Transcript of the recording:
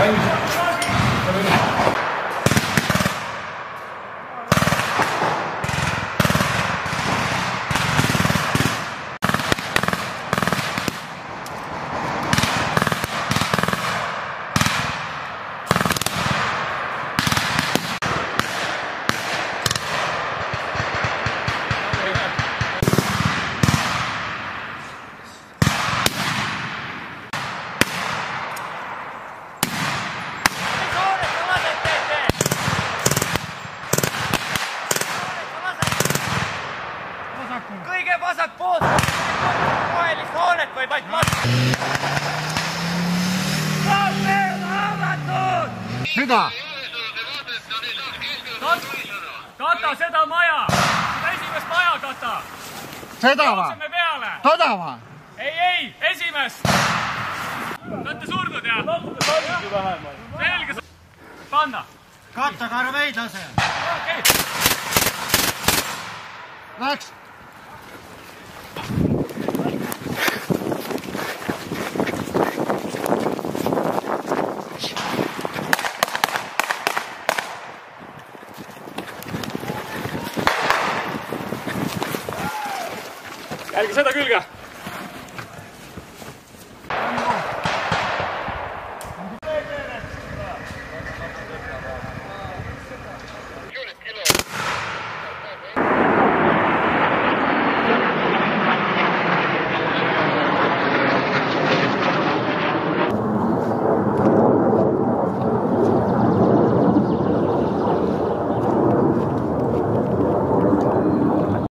Thank you. Kõige vasakpoolse rohelist hoonet võib ainult vastu. haavatud. mida? kata seda maja, seda esimest maja kata, seda või? toda või? ei, ei, esimest. Te olete surnud jah? natuke salmigi vähemalt. selge, panna. katta karveid lase. okei okay., Läks. Jälgi seda külge